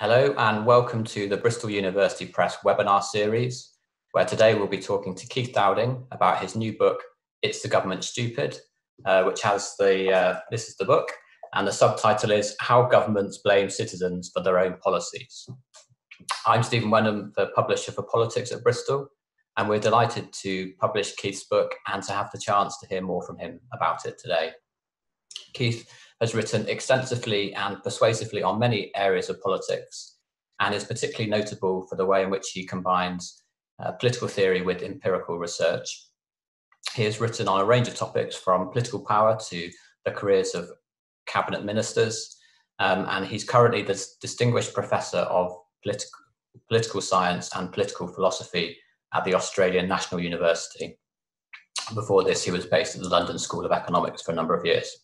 Hello and welcome to the Bristol University Press webinar series, where today we'll be talking to Keith Dowding about his new book, It's the Government Stupid, uh, which has the, uh, this is the book, and the subtitle is How Governments Blame Citizens for Their Own Policies. I'm Stephen Wenham, the publisher for Politics at Bristol, and we're delighted to publish Keith's book and to have the chance to hear more from him about it today. Keith has written extensively and persuasively on many areas of politics and is particularly notable for the way in which he combines uh, political theory with empirical research. He has written on a range of topics from political power to the careers of cabinet ministers, um, and he's currently the distinguished professor of politi- political science and political philosophy at the Australian National University. Before this, he was based at the London School of Economics for a number of years.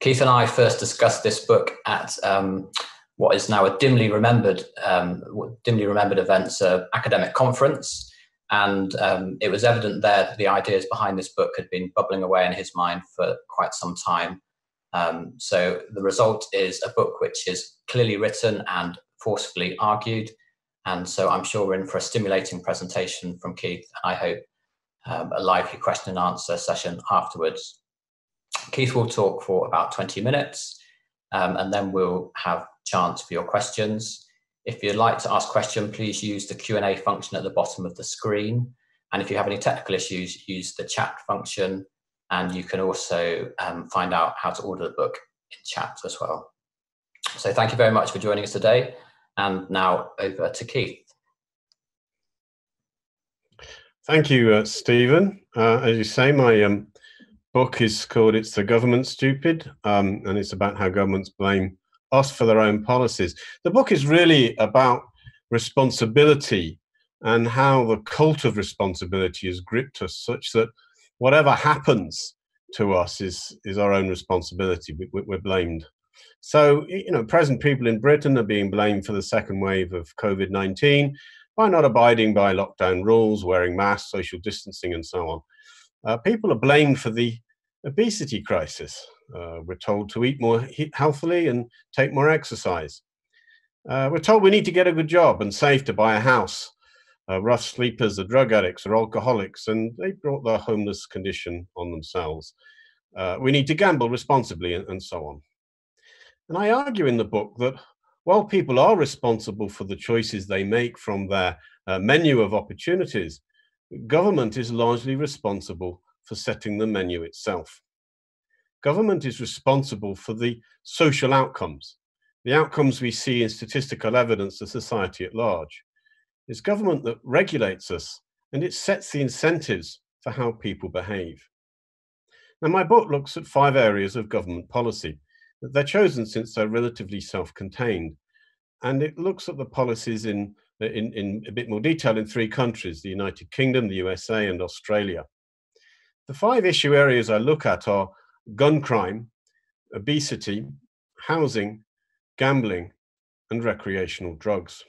Keith and I first discussed this book at um, what is now a dimly remembered, um, dimly remembered events uh, academic conference, and um, it was evident there that the ideas behind this book had been bubbling away in his mind for quite some time. Um, so the result is a book which is clearly written and forcefully argued, and so I'm sure we're in for a stimulating presentation from Keith. I hope um, a lively question and answer session afterwards. Keith will talk for about 20 minutes um, and then we'll have chance for your questions. If you'd like to ask a question, please use the Q&A function at the bottom of the screen. And if you have any technical issues, use the chat function. And you can also um, find out how to order the book in chat as well. So thank you very much for joining us today. And now over to Keith. Thank you, uh, Stephen. Uh, as you say, my um, book is called It's the Government Stupid, um, and it's about how governments blame us for their own policies. The book is really about responsibility and how the cult of responsibility has gripped us such that whatever happens to us is, is our own responsibility. We, we're blamed. So, you know, present people in Britain are being blamed for the second wave of COVID 19 by not abiding by lockdown rules, wearing masks, social distancing, and so on. Uh, people are blamed for the obesity crisis. Uh, we're told to eat more healthily and take more exercise. Uh, we're told we need to get a good job and save to buy a house. Uh, rough sleepers are drug addicts or alcoholics, and they brought their homeless condition on themselves. Uh, we need to gamble responsibly, and, and so on. And I argue in the book that while people are responsible for the choices they make from their uh, menu of opportunities, government is largely responsible for setting the menu itself. Government is responsible for the social outcomes, the outcomes we see in statistical evidence of society at large. It's government that regulates us and it sets the incentives for how people behave. Now, my book looks at five areas of government policy. They're chosen since they're relatively self contained, and it looks at the policies in, in, in a bit more detail in three countries the United Kingdom, the USA, and Australia. The five issue areas I look at are gun crime, obesity, housing, gambling, and recreational drugs.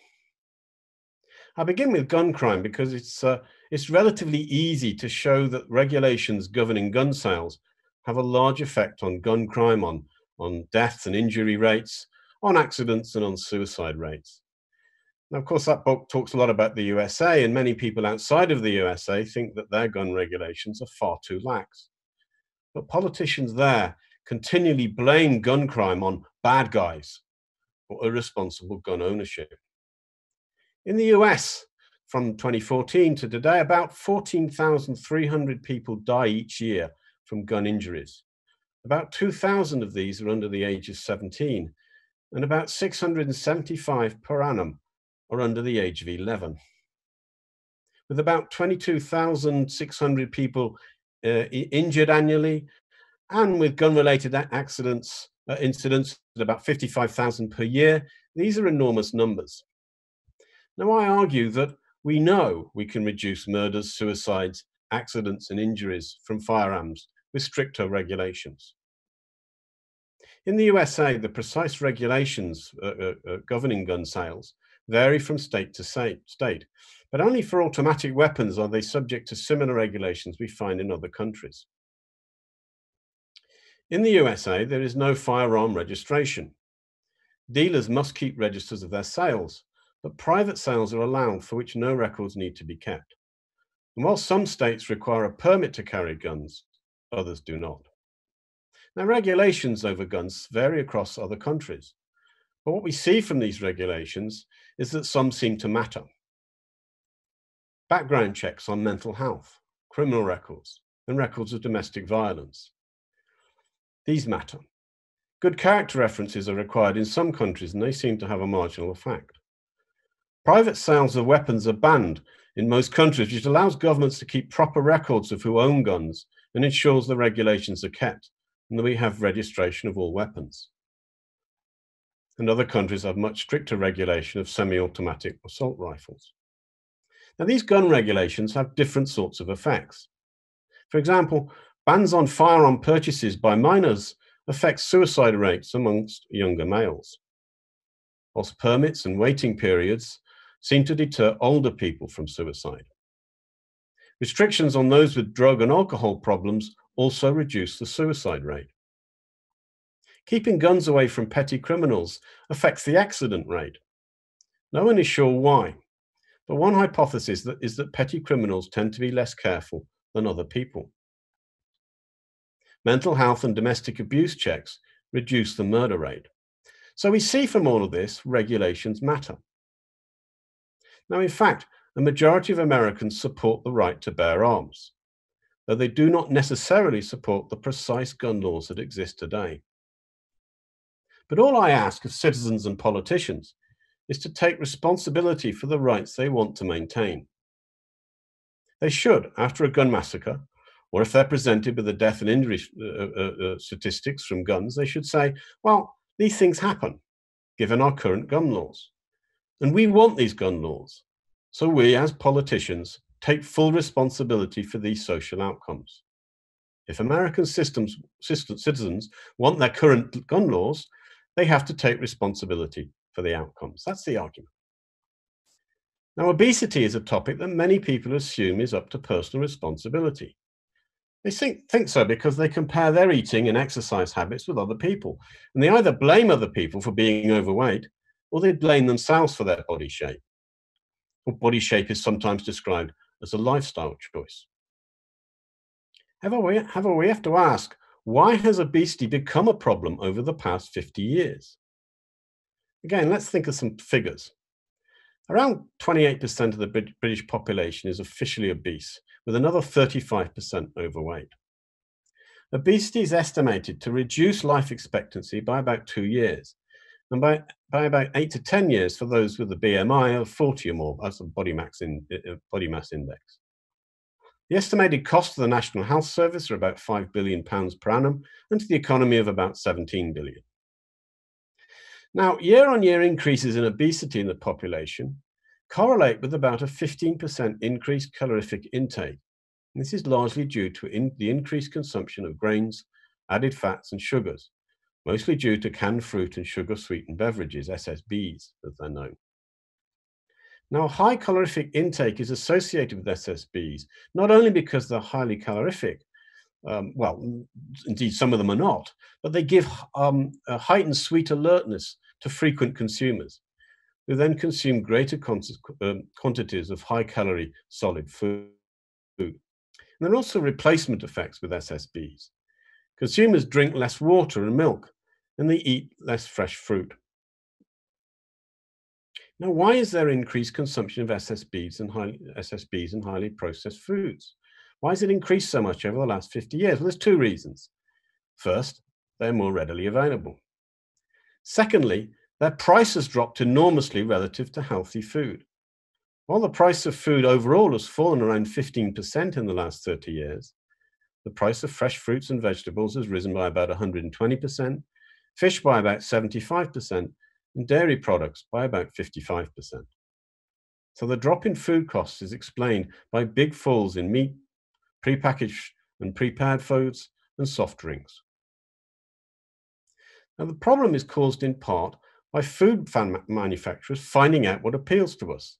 I begin with gun crime because it's, uh, it's relatively easy to show that regulations governing gun sales have a large effect on gun crime, on, on deaths and injury rates, on accidents, and on suicide rates. Of course, that book talks a lot about the USA, and many people outside of the USA think that their gun regulations are far too lax. But politicians there continually blame gun crime on bad guys or irresponsible gun ownership. In the US, from 2014 to today, about 14,300 people die each year from gun injuries. About 2,000 of these are under the age of 17, and about 675 per annum are under the age of 11. With about 22,600 people uh, injured annually, and with gun related accidents, uh, incidents at about 55,000 per year, these are enormous numbers. Now, I argue that we know we can reduce murders, suicides, accidents, and injuries from firearms with stricter regulations. In the USA, the precise regulations uh, uh, uh, governing gun sales vary from state to state, but only for automatic weapons are they subject to similar regulations we find in other countries. In the USA, there is no firearm registration. dealers must keep registers of their sales, but private sales are allowed for which no records need to be kept. And while some states require a permit to carry guns, others do not. Now, regulations over guns vary across other countries. But what we see from these regulations is that some seem to matter. Background checks on mental health, criminal records, and records of domestic violence. These matter. Good character references are required in some countries and they seem to have a marginal effect. Private sales of weapons are banned in most countries, which allows governments to keep proper records of who own guns and ensures the regulations are kept and that we have registration of all weapons. And other countries have much stricter regulation of semi-automatic assault rifles. Now, these gun regulations have different sorts of effects. For example, bans on firearm purchases by minors affect suicide rates amongst younger males, whilst permits and waiting periods seem to deter older people from suicide. Restrictions on those with drug and alcohol problems also reduce the suicide rate. Keeping guns away from petty criminals affects the accident rate. No one is sure why, but one hypothesis is that petty criminals tend to be less careful than other people. Mental health and domestic abuse checks reduce the murder rate. So we see from all of this, regulations matter. Now, in fact, a majority of Americans support the right to bear arms though they do not necessarily support the precise gun laws that exist today. But all I ask of citizens and politicians is to take responsibility for the rights they want to maintain. They should, after a gun massacre, or if they're presented with the death and injury uh, uh, uh, statistics from guns, they should say, well, these things happen, given our current gun laws. And we want these gun laws. So we, as politicians, take full responsibility for these social outcomes. If American systems, system, citizens want their current gun laws, they have to take responsibility for the outcomes. That's the argument. Now, obesity is a topic that many people assume is up to personal responsibility. They think, think so because they compare their eating and exercise habits with other people. And they either blame other people for being overweight or they blame themselves for their body shape. Well, body shape is sometimes described as a lifestyle choice. However, we, however, we have to ask, why has obesity become a problem over the past 50 years? Again, let's think of some figures. Around 28% of the British population is officially obese, with another 35% overweight. Obesity is estimated to reduce life expectancy by about two years, and by, by about eight to 10 years for those with a BMI of 40 or more, that's a body in, uh, body mass index. The estimated cost to the National Health Service are about £5 billion per annum and to the economy of about £17 billion. Now, year on year increases in obesity in the population correlate with about a 15% increased calorific intake. And this is largely due to in the increased consumption of grains, added fats, and sugars, mostly due to canned fruit and sugar sweetened beverages, SSBs, as they're known. Now, high calorific intake is associated with SSBs, not only because they're highly calorific, um, well, indeed, some of them are not, but they give um, a heightened sweet alertness to frequent consumers who then consume greater um, quantities of high calorie solid food. And there are also replacement effects with SSBs. Consumers drink less water and milk, and they eat less fresh fruit. Now, why is there increased consumption of SSBs and, highly, SSBs and highly processed foods? Why has it increased so much over the last 50 years? Well, there's two reasons. First, they're more readily available. Secondly, their price has dropped enormously relative to healthy food. While the price of food overall has fallen around 15% in the last 30 years, the price of fresh fruits and vegetables has risen by about 120%, fish by about 75%, and dairy products by about 55%. So the drop in food costs is explained by big falls in meat, prepackaged and prepared foods, and soft drinks. Now, the problem is caused in part by food manufacturers finding out what appeals to us.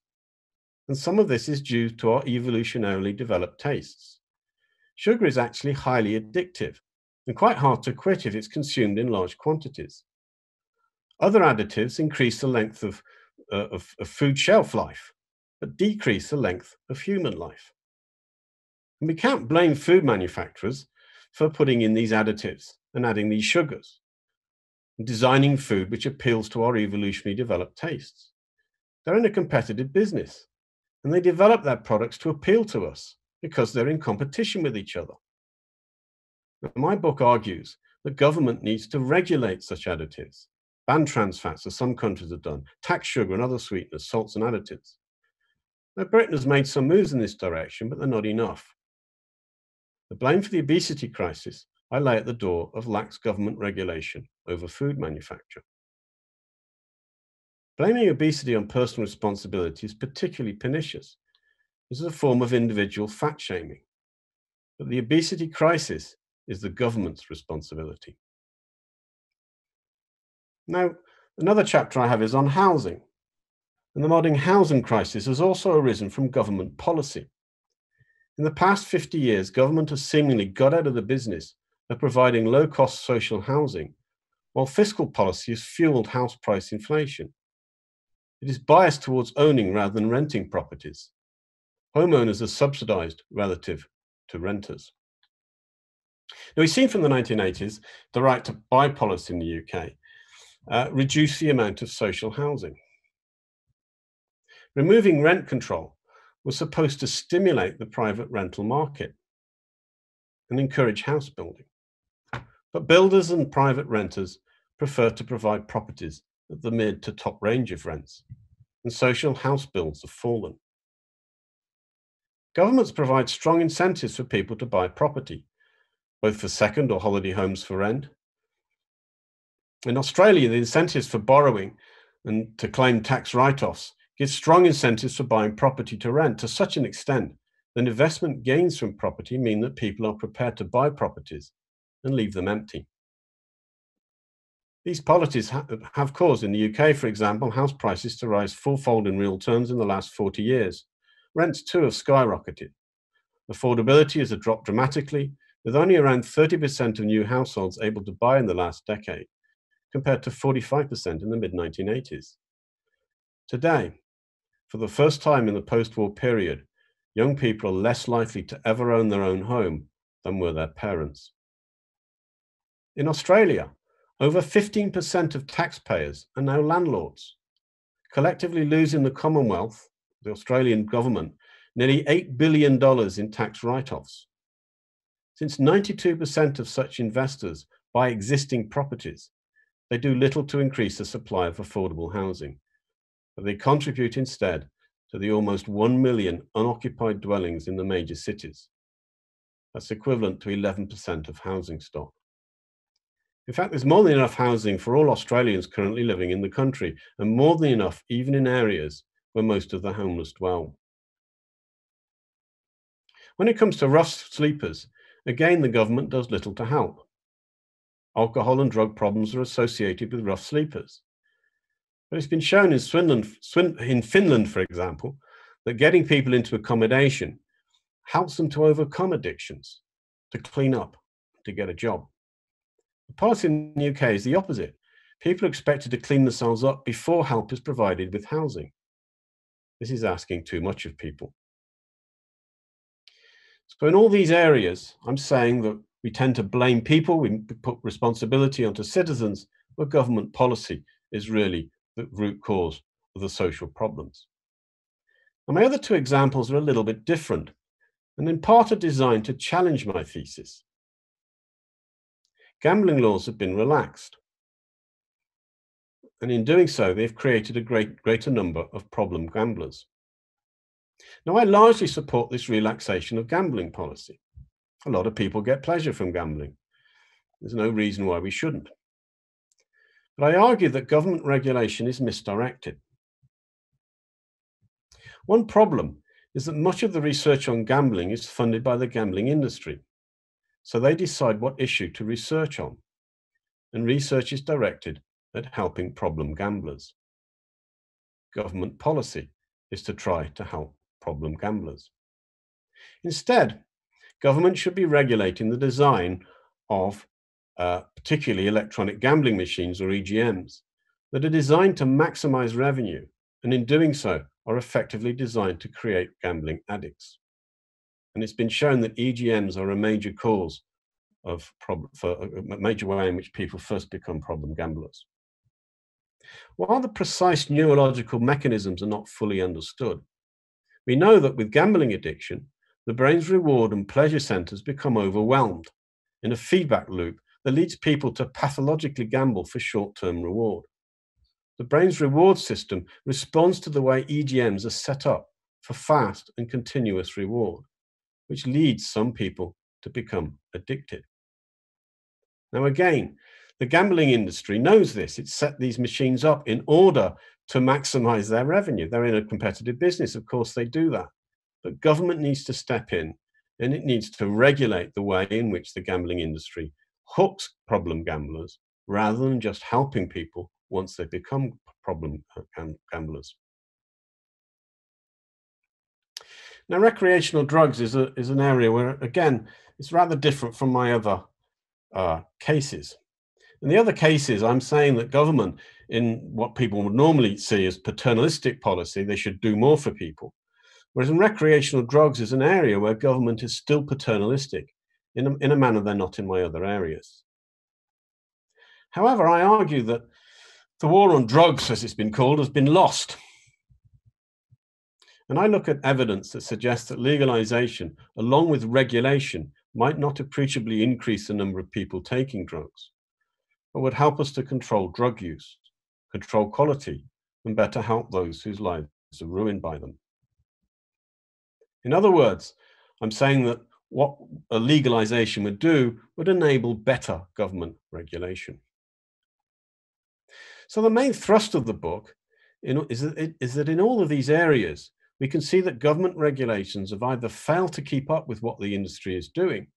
And some of this is due to our evolutionarily developed tastes. Sugar is actually highly addictive and quite hard to quit if it's consumed in large quantities. Other additives increase the length of, uh, of, of food shelf life, but decrease the length of human life. And we can't blame food manufacturers for putting in these additives and adding these sugars, and designing food which appeals to our evolutionarily developed tastes. They're in a competitive business, and they develop their products to appeal to us because they're in competition with each other. Now, my book argues that government needs to regulate such additives, ban trans fats, as some countries have done, tax sugar and other sweeteners, salts and additives. Now, Britain has made some moves in this direction, but they're not enough. The blame for the obesity crisis I lay at the door of lax government regulation over food manufacture. Blaming obesity on personal responsibility is particularly pernicious. This is a form of individual fat shaming. But the obesity crisis is the government's responsibility. Now, another chapter I have is on housing. And the modern housing crisis has also arisen from government policy. In the past 50 years, government has seemingly got out of the business of providing low cost social housing, while fiscal policy has fueled house price inflation. It is biased towards owning rather than renting properties. Homeowners are subsidized relative to renters. Now, we've seen from the 1980s the right to buy policy in the UK uh, reduce the amount of social housing. Removing rent control was supposed to stimulate the private rental market and encourage house building. But builders and private renters prefer to provide properties at the mid to top range of rents, and social house builds have fallen. Governments provide strong incentives for people to buy property, both for second or holiday homes for rent. In Australia, the incentives for borrowing and to claim tax write offs give strong incentives for buying property to rent to such an extent that investment gains from property mean that people are prepared to buy properties and leave them empty. These policies ha have caused, in the UK, for example, house prices to rise fourfold in real terms in the last 40 years. Rents too have skyrocketed. Affordability has dropped dramatically, with only around 30% of new households able to buy in the last decade, compared to 45% in the mid 1980s. Today, for the first time in the post war period, young people are less likely to ever own their own home than were their parents. In Australia, over 15% of taxpayers are now landlords, collectively losing the Commonwealth, the Australian government, nearly $8 billion in tax write offs. Since 92% of such investors buy existing properties, they do little to increase the supply of affordable housing, but they contribute instead to the almost 1 million unoccupied dwellings in the major cities. That's equivalent to 11% of housing stock. In fact, there's more than enough housing for all Australians currently living in the country, and more than enough even in areas where most of the homeless dwell. When it comes to rough sleepers, again, the government does little to help. Alcohol and drug problems are associated with rough sleepers. But it's been shown in, Swinland, Swin, in Finland, for example, that getting people into accommodation helps them to overcome addictions, to clean up, to get a job. The policy in the UK is the opposite. People are expected to clean themselves up before help is provided with housing. This is asking too much of people. So, in all these areas, I'm saying that we tend to blame people, we put responsibility onto citizens, but government policy is really the root cause of the social problems. And my other two examples are a little bit different, and in part are designed to challenge my thesis gambling laws have been relaxed. And in doing so, they've created a great, greater number of problem gamblers. Now, I largely support this relaxation of gambling policy. A lot of people get pleasure from gambling. There's no reason why we shouldn't. But I argue that government regulation is misdirected. One problem is that much of the research on gambling is funded by the gambling industry. So they decide what issue to research on, and research is directed at helping problem gamblers. Government policy is to try to help problem gamblers. Instead, government should be regulating the design of uh, particularly electronic gambling machines or EGMs, that are designed to maximize revenue, and in doing so, are effectively designed to create gambling addicts. And it's been shown that EGMs are a major cause of problem, for a major way in which people first become problem gamblers. While the precise neurological mechanisms are not fully understood, we know that with gambling addiction, the brain's reward and pleasure centers become overwhelmed in a feedback loop that leads people to pathologically gamble for short term reward. The brain's reward system responds to the way EGMs are set up for fast and continuous reward, which leads some people to become addicted. Now, again, the gambling industry knows this. It's set these machines up in order to maximize their revenue. They're in a competitive business. Of course, they do that. But government needs to step in and it needs to regulate the way in which the gambling industry hooks problem gamblers rather than just helping people once they become problem gamblers. Now, recreational drugs is, a, is an area where, again, it's rather different from my other uh, cases. In the other cases, I'm saying that government, in what people would normally see as paternalistic policy, they should do more for people. Whereas in recreational drugs is an area where government is still paternalistic in a, in a manner they're not in my other areas. However, I argue that the war on drugs, as it's been called, has been lost. And I look at evidence that suggests that legalization, along with regulation, might not appreciably increase the number of people taking drugs, but would help us to control drug use, control quality, and better help those whose lives are ruined by them. In other words, I'm saying that what a legalization would do would enable better government regulation. So the main thrust of the book is that in all of these areas, we can see that government regulations have either failed to keep up with what the industry is doing,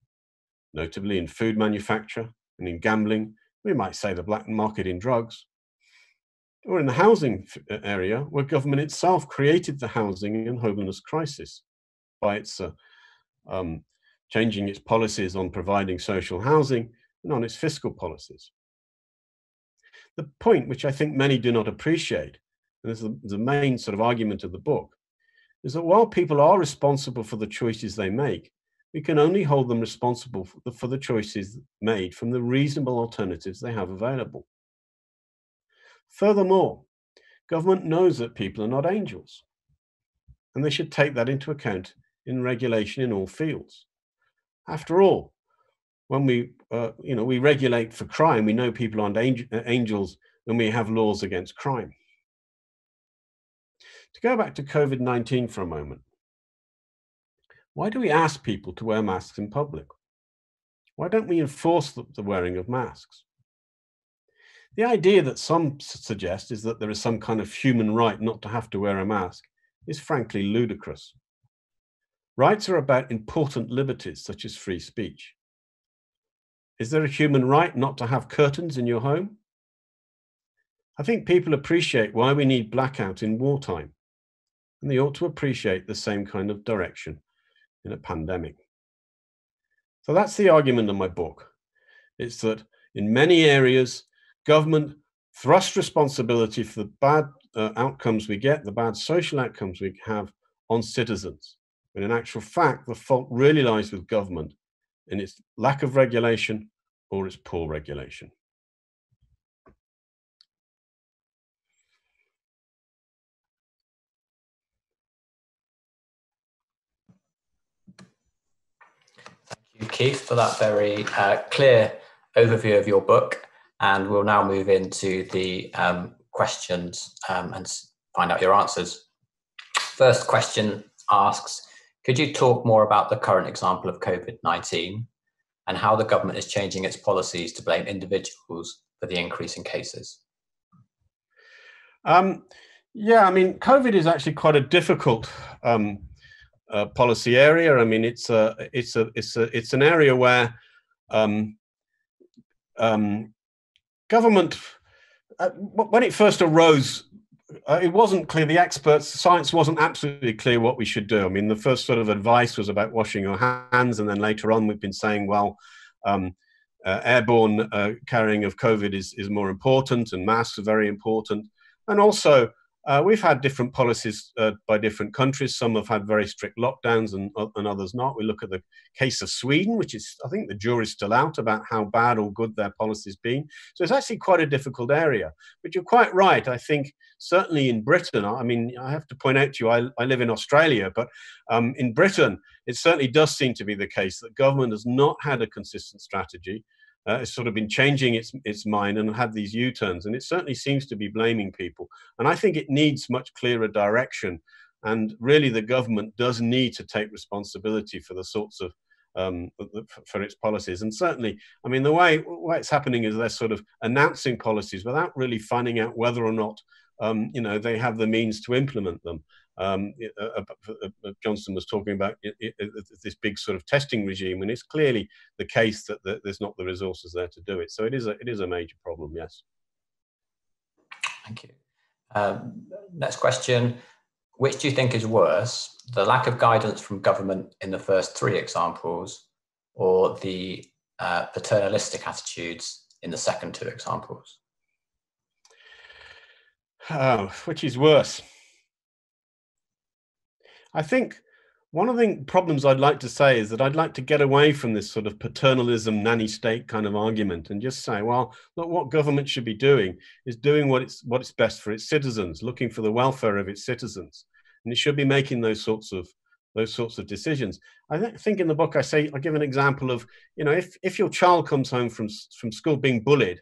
notably in food manufacture and in gambling, we might say the black market in drugs, or in the housing uh, area where government itself created the housing and homelessness crisis by its uh, um, changing its policies on providing social housing and on its fiscal policies. The point which I think many do not appreciate, and this is the, main sort of argument of the book, is that while people are responsible for the choices they make, we can only hold them responsible for the, for the choices made from the reasonable alternatives they have available. Furthermore, government knows that people are not angels, and they should take that into account in regulation in all fields. After all, when we, uh, you know, we regulate for crime, we know people aren't angels, and we have laws against crime. To go back to COVID 19 for a moment, why do we ask people to wear masks in public? Why don't we enforce the, the wearing of masks? The idea that some suggest is that there is some kind of human right not to have to wear a mask is frankly ludicrous. Rights are about important liberties such as free speech. Is there a human right not to have curtains in your home? I think people appreciate why we need blackout in wartime, and they ought to appreciate the same kind of direction in a pandemic. So that's the argument of my book. It's that in many areas, government thrusts responsibility for the bad uh, outcomes we get, the bad social outcomes we have on citizens. When in actual fact, the fault really lies with government in its lack of regulation or its poor regulation. Thank you, Keith, for that very uh, clear overview of your book. And we'll now move into the um, questions um, and find out your answers. First question asks Could you talk more about the current example of COVID 19 and how the government is changing its policies to blame individuals for the increase in cases? Um, yeah, I mean, COVID is actually quite a difficult um, uh, policy area. I mean, it's a it's a it's a it's an area where um, um, government, uh, when it first arose, uh, it wasn't clear. The experts, science wasn't absolutely clear what we should do. I mean, the first sort of advice was about washing your hands, and then later on, we've been saying, well, um, uh, airborne uh, carrying of COVID is, is more important, and masks are very important. And also, uh, we've had different policies uh, by different countries. Some have had very strict lockdowns and, uh, and others not. We look at the case of Sweden, which is, I think the jury's still out about how bad or good their policy's been. So it's actually quite a difficult area. But you're quite right. I think certainly in Britain, I mean, I have to point out to you, I, I live in Australia, but um, in Britain, it certainly does seem to be the case that government has not had a consistent strategy uh, it's sort of been changing its its mind and had these U-turns, and it certainly seems to be blaming people. And I think it needs much clearer direction. And really, the government does need to take responsibility for the sorts of um, for its policies. And certainly, I mean, the way, way it's happening is they're sort of announcing policies without really finding out whether or not, um, you know, they have the means to implement them um, uh, uh, uh, Johnson was talking about this big sort of testing regime, and it's clearly the case that there's not the resources there to do it. So it is a, it is a major problem, yes. Thank you. Um, next question. Which do you think is worse, the lack of guidance from government in the first three examples, or the uh, paternalistic attitudes in the second two examples? Oh, which is worse? I think one of the problems I'd like to say is that I'd like to get away from this sort of paternalism, nanny state kind of argument and just say, well, look, what government should be doing is doing what it's, what it's best for its citizens, looking for the welfare of its citizens. And it should be making those sorts of those sorts of decisions. I th- think in the book I say I give an example of you know if if your child comes home from from school being bullied,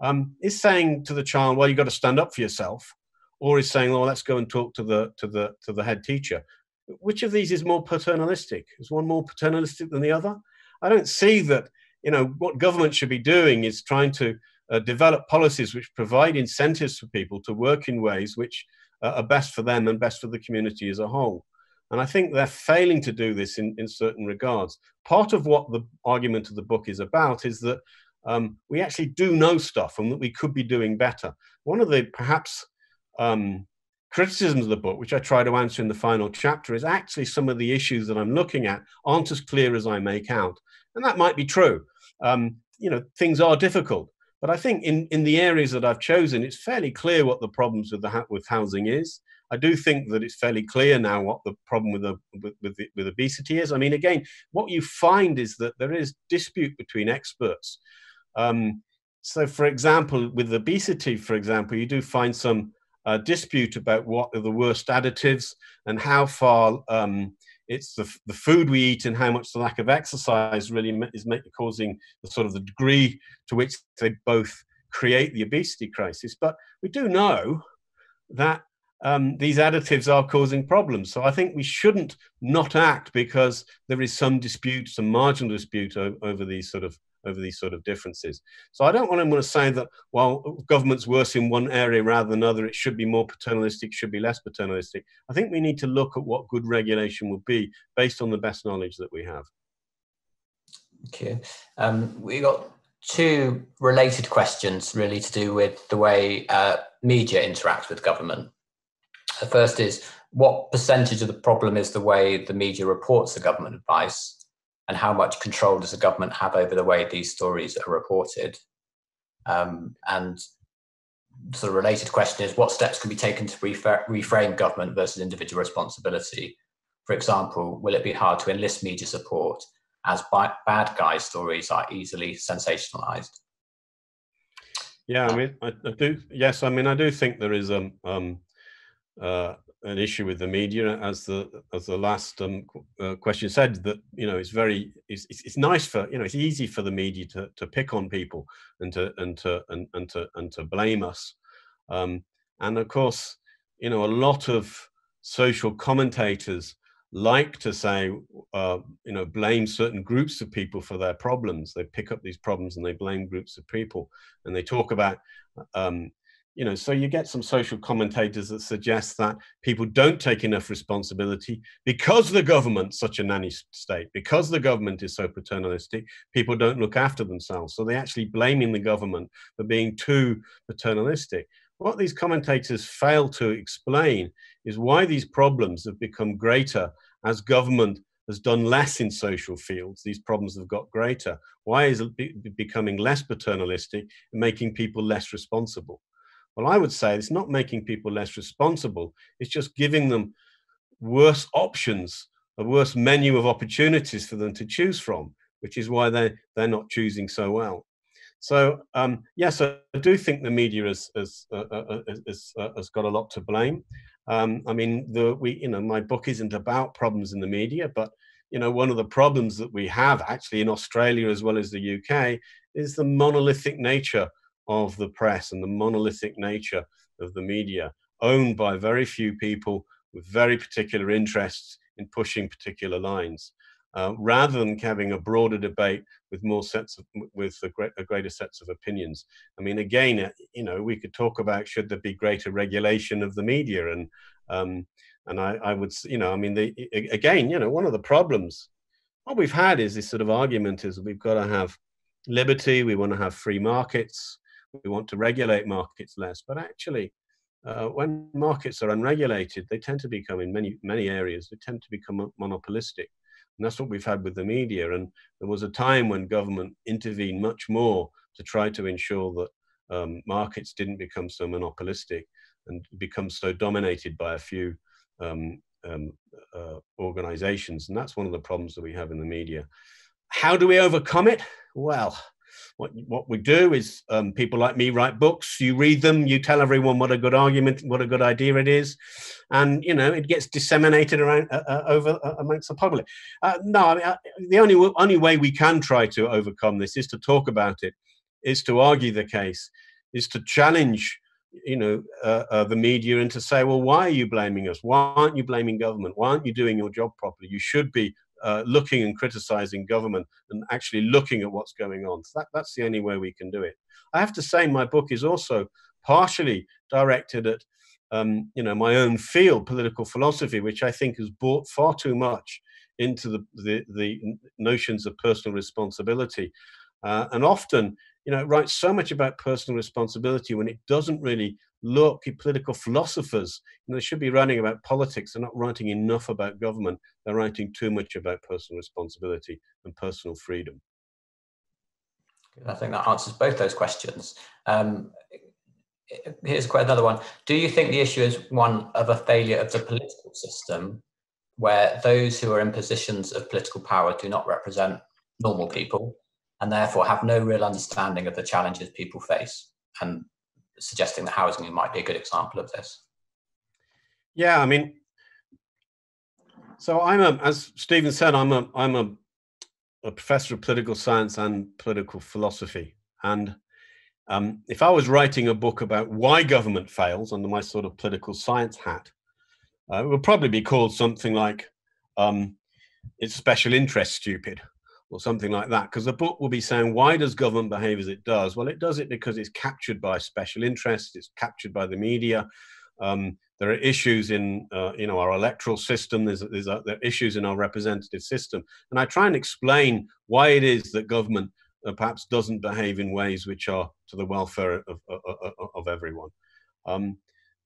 um, is saying to the child, well, you've got to stand up for yourself, or is saying, "Oh, let's go and talk to the to the to the head teacher." Which of these is more paternalistic? Is one more paternalistic than the other? I don't see that. You know what government should be doing is trying to uh, develop policies which provide incentives for people to work in ways which uh, are best for them and best for the community as a whole. And I think they're failing to do this in, in certain regards. Part of what the argument of the book is about is that um, we actually do know stuff and that we could be doing better. One of the perhaps um, criticisms of the book, which I try to answer in the final chapter, is actually some of the issues that I'm looking at aren't as clear as I make out. And that might be true. Um, you know, things are difficult. But I think in, in the areas that I've chosen, it's fairly clear what the problems with the with housing is. I do think that it's fairly clear now what the problem with, the, with, with, the, with obesity is. I mean, again, what you find is that there is dispute between experts. Um, so, for example, with obesity, for example, you do find some uh, dispute about what are the worst additives and how far um, it's the, the food we eat and how much the lack of exercise really is make, causing the sort of the degree to which they both create the obesity crisis. But we do know that um, these additives are causing problems. So I think we shouldn't not act because there is some dispute, some marginal dispute over these sort of over these sort of differences. So I don't want to, to say that while government's worse in one area rather than another, it should be more paternalistic, should be less paternalistic. I think we need to look at what good regulation would be based on the best knowledge that we have. Okay, um, we got two related questions really to do with the way uh, media interacts with government. The first is what percentage of the problem is the way the media reports the government advice and how much control does the government have over the way these stories are reported? Um, and the related question is what steps can be taken to reframe government versus individual responsibility? For example, will it be hard to enlist media support as bad guy stories are easily sensationalized? Yeah, I mean, I, I do. Yes, I mean, I do think there is um, um, uh, an issue with the media, as the as the last um, uh, question said. That you know, it's very it's, it's nice for you know, it's easy for the media to to pick on people and to and to and, and to and to blame us. Um, and of course, you know, a lot of social commentators like to say, uh, you know, blame certain groups of people for their problems. They pick up these problems and they blame groups of people, and they talk about um, you know so you get some social commentators that suggest that people don't take enough responsibility because the government's such a nanny state because the government is so paternalistic people don't look after themselves so they're actually blaming the government for being too paternalistic what these commentators fail to explain is why these problems have become greater as government has done less in social fields, these problems have got greater. Why is it becoming less paternalistic and making people less responsible? Well, I would say it's not making people less responsible, it's just giving them worse options, a worse menu of opportunities for them to choose from, which is why they, they're not choosing so well. So um, yes, I do think the media has has, uh, uh, uh has, uh, has got a lot to blame. Um, I mean, the we you know my book isn't about problems in the media, but you know one of the problems that we have actually in Australia as well as the UK is the monolithic nature of the press and the monolithic nature of the media, owned by very few people with very particular interests in pushing particular lines. Uh, rather than having a broader debate with more sets of, with a, a, greater sets of opinions. I mean, again, uh, you know, we could talk about should there be greater regulation of the media, and um, and I, I would, you know, I mean, the, again, you know, one of the problems what we've had is this sort of argument is we've got to have liberty, we want to have free markets, we want to regulate markets less, but actually. Uh, when markets are unregulated, they tend to become, in many many areas, they tend to become monopolistic. And that's what we've had with the media. And there was a time when government intervened much more to try to ensure that um, markets didn't become so monopolistic and become so dominated by a few um, um, uh, organizations. And that's one of the problems that we have in the media. How do we overcome it? Well, what, what we do is um, people like me write books. You read them you tell everyone what a good argument what a good idea it is. And you know it gets disseminated around uh, uh, over uh, amongst the public. Uh, no I mean, uh, the only only way we can try to overcome this is to talk about it is to argue the case is to challenge you know uh, uh, the media and to say well why are you blaming us? Why aren't you blaming government? Why aren't you doing your job properly? You should be uh, looking and criticizing government and actually looking at what's going on. So that, that's the only way we can do it. I have to say, my book is also partially directed at um, you know my own field, political philosophy, which I think has brought far too much into the the, the notions of personal responsibility, uh, and often you know it writes so much about personal responsibility when it doesn't really look, at political philosophers, you know, they should be writing about politics. They're not writing enough about government. They're writing too much about personal responsibility and personal freedom. I think that answers both those questions. Um, here's quite another one. Do you think the issue is one of a failure of the political system where those who are in positions of political power do not represent normal people and therefore have no real understanding of the challenges people face and suggesting that housing might be a good example of this. Yeah, I mean, so I'm a, as Stephen said, I'm a, I'm a, a professor of political science and political philosophy, and um, if I was writing a book about why government fails under my sort of political science hat, uh, it would probably be called something like um, "It's special interest stupid." Or something like that. Because the book will be saying, why does government behave as it does? Well, it does it because it's captured by special interests, it's captured by the media. Um, there are issues in uh, you know our electoral system. There's, there's uh, there are issues in our representative system, and I try and explain why it is that government uh, perhaps doesn't behave in ways which are to the welfare of, of, of everyone. Um,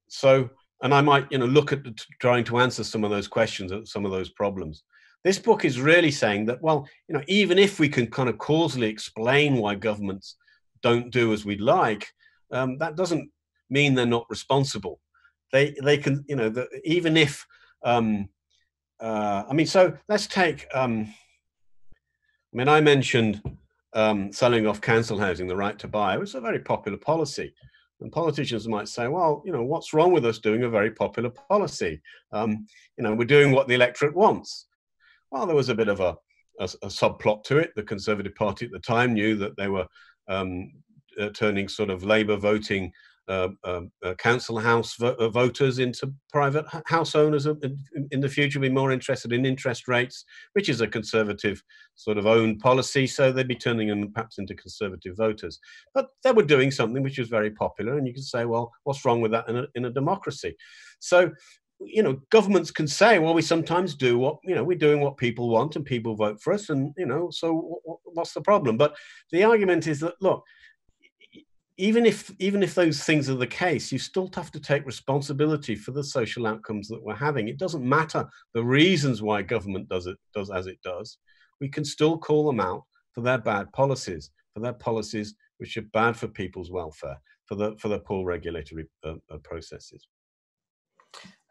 so, and I might you know look at trying to answer some of those questions, uh, some of those problems. This book is really saying that, well, you know, even if we can kind of causally explain why governments don't do as we'd like, um, that doesn't mean they're not responsible. They they can, you know, the, even if, um, uh, I mean, so let's take. Um, I mean, I mentioned um, selling off council housing, the right to buy. It was a very popular policy. And politicians might say, well, you know, what's wrong with us doing a very popular policy? Um, you know, we're doing what the electorate wants well, there was a bit of a, a, a, subplot to it. The Conservative Party at the time knew that they were um, uh, turning sort of Labour voting uh, um, uh, council house vo- uh, voters into private house owners in, in, the future be more interested in interest rates, which is a conservative sort of owned policy. So they'd be turning them perhaps into conservative voters. But they were doing something which was very popular, and you can say, well, what's wrong with that in a, in a democracy? So you know, governments can say, well, we sometimes do what, you know, we're doing what people want and people vote for us. And, you know, so what's the problem? But the argument is that, look, even if even if those things are the case, you still have to take responsibility for the social outcomes that we're having. It doesn't matter the reasons why government does it does as it does. We can still call them out for their bad policies, for their policies which are bad for people's welfare, for the for the poor regulatory uh, uh, processes.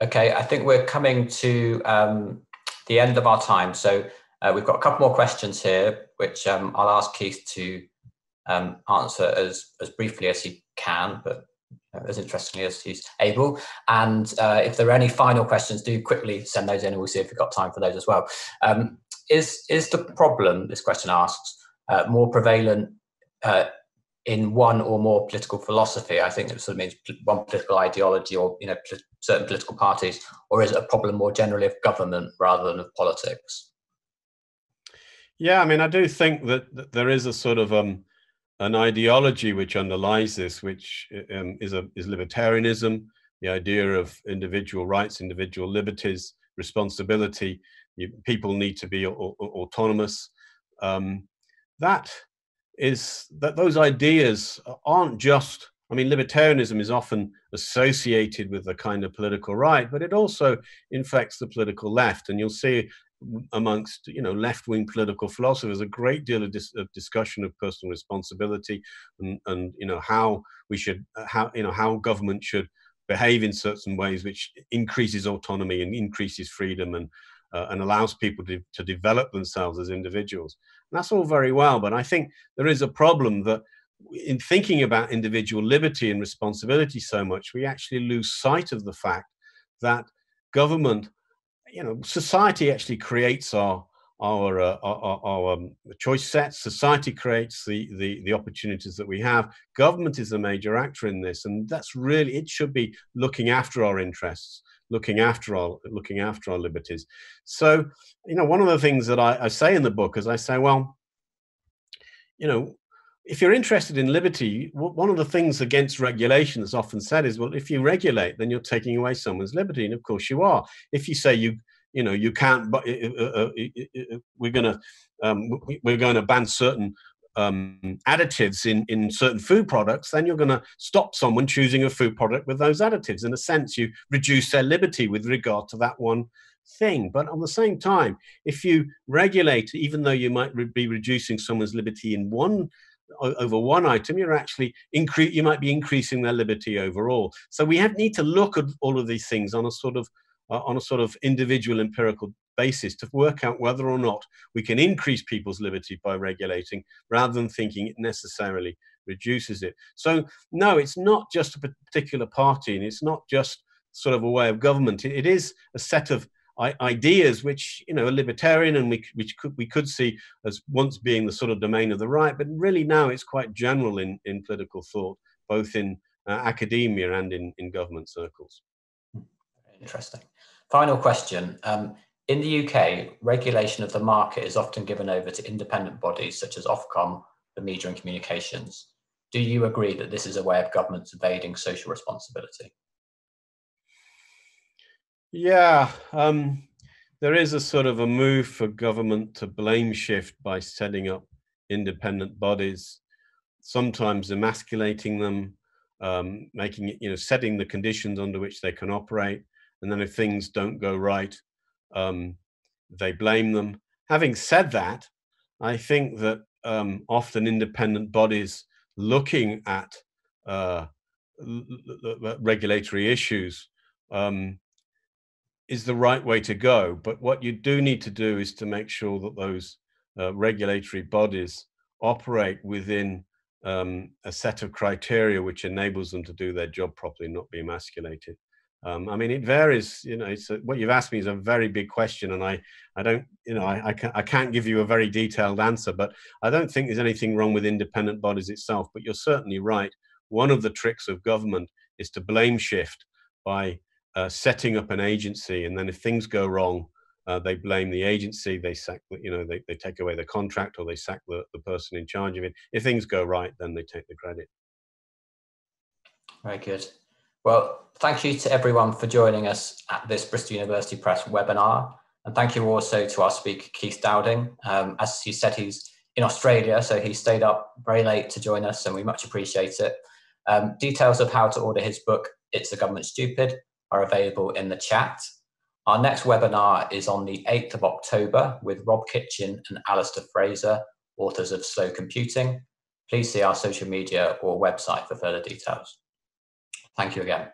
Okay, I think we're coming to um, the end of our time. So uh, we've got a couple more questions here, which um, I'll ask Keith to um, answer as, as briefly as he can, but as interestingly as he's able. And uh, if there are any final questions, do quickly send those in and we'll see if we've got time for those as well. Um, is, is the problem, this question asks, uh, more prevalent uh, in one or more political philosophy. I think it sort of means one political ideology or you know certain political parties, or is it a problem more generally of government rather than of politics? Yeah, I mean, I do think that, there is a sort of um, an ideology which underlies this, which um, is a is libertarianism, the idea of individual rights, individual liberties, responsibility. You, people need to be autonomous. Um, that is that those ideas aren't just I mean, libertarianism is often associated with the kind of political right, but it also infects the political left. And you'll see amongst you know left-wing political philosophers a great deal of, dis- of discussion of personal responsibility and, and you know how we should how you know how government should behave in certain ways, which increases autonomy and increases freedom and uh, and allows people to, to develop themselves as individuals. And that's all very well, but I think there is a problem that in thinking about individual liberty and responsibility so much, we actually lose sight of the fact that government, you know, society actually creates our our, uh, our, our um, choice sets. Society creates the, the the opportunities that we have. Government is a major actor in this, and that's really it should be looking after our interests looking after our looking after our liberties. So, you know, one of the things that I, I say in the book is I say, well, you know, if you're interested in liberty, one of the things against regulation that's often said is, well, if you regulate, then you're taking away someone's liberty, and of course you are. If you say you, you know, you can't, but uh, uh, uh, we're going to, um, we're going to ban certain um, additives in, in certain food products, then you're going to stop someone choosing a food product with those additives. In a sense, you reduce their liberty with regard to that one thing. But at the same time, if you regulate, even though you might re- be reducing someone's liberty in one over one item, you're actually increase. You might be increasing their liberty overall. So we have, need to look at all of these things on a sort of uh, on a sort of individual empirical basis to work out whether or not we can increase people's liberty by regulating rather than thinking it necessarily reduces it. So, no, it's not just a particular party and it's not just sort of a way of government. it is a set of ideas which you know are libertarian and we, which could, we could see as once being the sort of domain of the right but really now it's quite general in, in political thought both in uh, academia and in, in government circles interesting final question um, in the UK, regulation of the market is often given over to independent bodies such as Ofcom for media and communications. Do you agree that this is a way of governments evading social responsibility? Yeah, um, there is a sort of a move for government to blame shift by setting up independent bodies, sometimes emasculating them, um, making it, you know, setting the conditions under which they can operate. And then if things don't go right, um, they blame them. Having said that, I think that um, often independent bodies looking at uh, regulatory issues um, is the right way to go. But what you do need to do is to make sure that those uh, regulatory bodies operate within um, a set of criteria which enables them to do their job properly, not be emasculated. Um, I mean, it varies. You know, what you've asked me is a very big question, and I, I don't, you know, I, I, can't, I can't give you a very detailed answer. But I don't think there's anything wrong with independent bodies itself. But you're certainly right. One of the tricks of government is to blame shift by uh, setting up an agency, and then if things go wrong, uh, they blame the agency. They sack, you know, they, they take away the contract or they sack the, the person in charge of it. If things go right, then they take the credit. Very good. Well, thank you to everyone for joining us at this Bristol University Press webinar. And thank you also to our speaker, Keith Dowding. Um, as he said, he's in Australia, so he stayed up very late to join us, and we much appreciate it. Um, details of how to order his book, It's the Government Stupid, are available in the chat. Our next webinar is on the 8th of October with Rob Kitchin and Alistair Fraser, authors of Slow Computing. Please see our social media or website for further details. Thank you again.